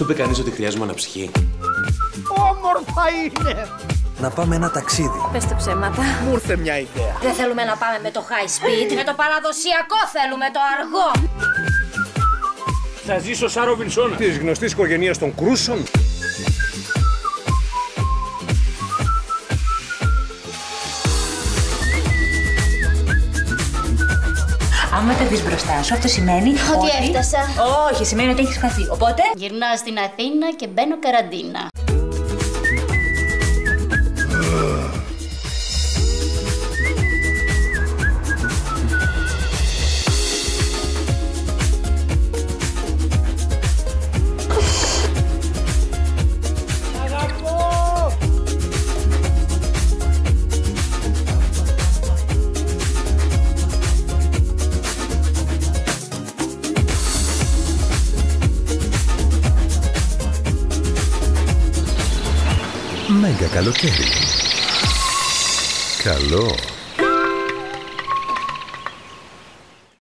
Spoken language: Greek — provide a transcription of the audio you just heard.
Σου είπε κανείς ότι χρειάζομαι αναψυχή. Όμορφα είναι! Να πάμε ένα ταξίδι. Πες το ψέματα. Μου ήρθε μια ιδέα. Δεν θέλουμε να πάμε με το high speed, με το παραδοσιακό θέλουμε το αργό. Θα ζήσω σαν Ροβινσόν. Της γνωστής οικογένειας των Κρούσων. Άμα τα δεις μπροστά σου, αυτό σημαίνει Ότι έφτασα. Όχι, σημαίνει ότι έχεις χαθεί. Οπότε... Γυρνάω στην Αθήνα και μπαίνω καραντίνα. Μέγα καλοκαίρι. Καλό.